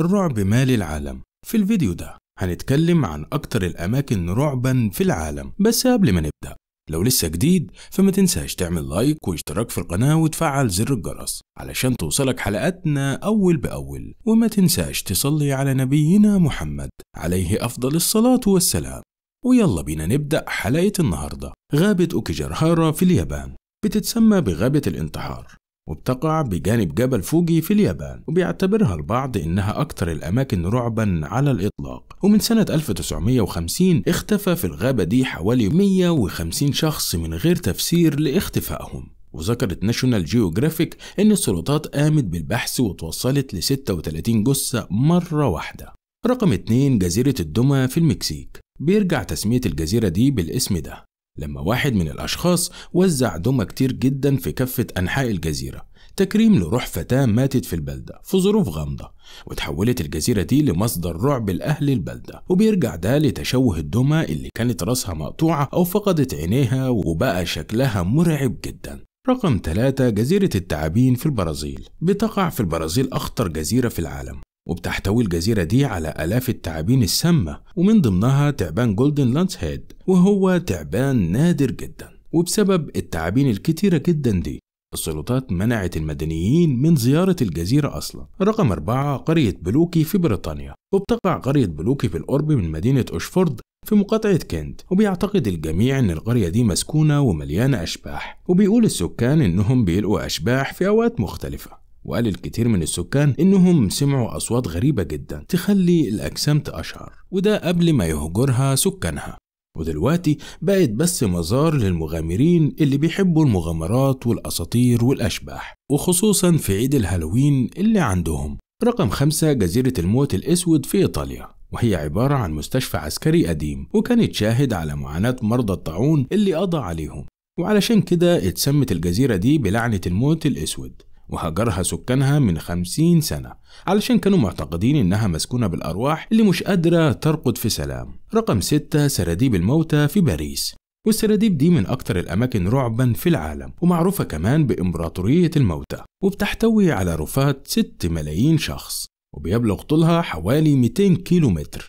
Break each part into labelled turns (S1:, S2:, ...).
S1: الرعب مالي العالم في الفيديو ده هنتكلم عن أكتر الأماكن رعبا في العالم. بس قبل ما نبدأ لو لسه جديد فما تنساش تعمل لايك واشتراك في القناة وتفعل زر الجرس علشان توصلك حلقاتنا أول بأول. وما تنساش تصلي على نبينا محمد عليه أفضل الصلاة والسلام. ويلا بينا نبدأ حلقة النهاردة. غابة أوكيجارهارا في اليابان بتتسمى بغابة الانتحار. وبتقع بجانب جبل فوجي في اليابان وبيعتبرها البعض إنها أكثر الأماكن رعبا على الإطلاق. ومن سنة 1950 اختفى في الغابة دي حوالي 150 شخص من غير تفسير لاختفائهم. وذكرت ناشونال جيوغرافيك إن السلطات قامت بالبحث وتوصلت ل 36 جثة مرة واحدة. رقم 2 جزيرة الدوما في المكسيك. بيرجع تسمية الجزيرة دي بالاسم ده. لما واحد من الأشخاص وزع دمى كتير جدا في كافة أنحاء الجزيرة. تكريم لروح فتاة ماتت في البلدة في ظروف غامضة وتحولت الجزيرة دي لمصدر رعب لأهل البلدة. وبيرجع ده لتشوه الدمى اللي كانت راسها مقطوعة أو فقدت عينيها وبقى شكلها مرعب جدا. رقم 3 جزيرة التعابين في البرازيل. بتقع في البرازيل أخطر جزيرة في العالم. وبتحتوي الجزيرة دي على آلاف التعابين السامة ومن ضمنها تعبان جولدن لانس هيد وهو تعبان نادر جدا وبسبب التعابين الكتيرة جدا دي السلطات منعت المدنيين من زيارة الجزيرة أصلا. رقم أربعة قرية بلوكلي في بريطانيا. وبتقع قرية بلوكلي في القرب من مدينة أوشفورد في مقاطعة كنت وبيعتقد الجميع إن القرية دي مسكونة ومليانة أشباح. وبيقول السكان إنهم بيلقوا أشباح في أوقات مختلفة. وقال الكثير من السكان إنهم سمعوا أصوات غريبة جدا تخلي الأجسام تأشعر وده قبل ما يهجرها سكانها. ودلوقتي بقت بس مزار للمغامرين اللي بيحبوا المغامرات والأساطير والأشباح وخصوصا في عيد الهالوين اللي عندهم. رقم خمسة جزيرة الموت الأسود في إيطاليا. وهي عبارة عن مستشفى عسكري قديم وكانت شاهد على معاناة مرضى الطاعون اللي قضى عليهم. وعلشان كده اتسمت الجزيرة دي بلعنة الموت الأسود. وهجرها سكانها من خمسين سنة علشان كانوا معتقدين إنها مسكونة بالأرواح اللي مش قادرة ترقد في سلام. رقم ستة سراديب الموتى في باريس. والسراديب دي من أكتر الأماكن رعبا في العالم ومعروفة كمان بإمبراطورية الموتى وبتحتوي على رفات 6 ملايين شخص وبيبلغ طولها حوالي 200 كيلو متر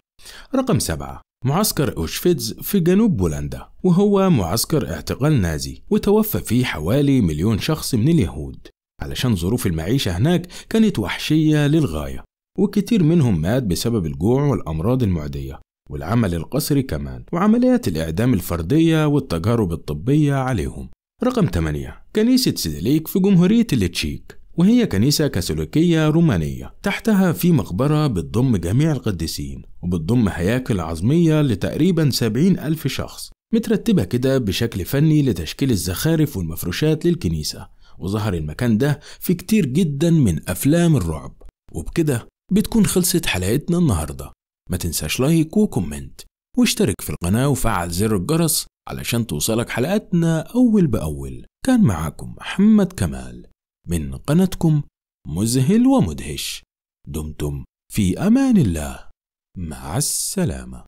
S1: رقم سبعة معسكر أوشفيتز في جنوب بولندا وهو معسكر اعتقال نازي وتوفى فيه حوالي مليون شخص من اليهود. علشان ظروف المعيشة هناك كانت وحشية للغاية وكتير منهم مات بسبب الجوع والأمراض المعدية والعمل القسري كمان وعمليات الإعدام الفردية والتجارب الطبية عليهم. رقم 8 كنيسة سيدليك في جمهورية التشيك وهي كنيسة كاثوليكية رومانية تحتها في مقبرة بتضم جميع القديسين وبتضم هياكل عظمية لتقريبا 70 ألف شخص مترتبة كده بشكل فني لتشكيل الزخارف والمفروشات للكنيسة. وظهر المكان ده في كتير جدا من أفلام الرعب. وبكده بتكون خلصت حلقتنا النهاردة. ما تنساش like و comment. واشترك في القناة وفعل زر الجرس علشان توصلك حلقاتنا أول بأول. كان معاكم محمد كمال. من قناتكم مذهل ومدهش. دمتم في أمان الله. مع السلامة.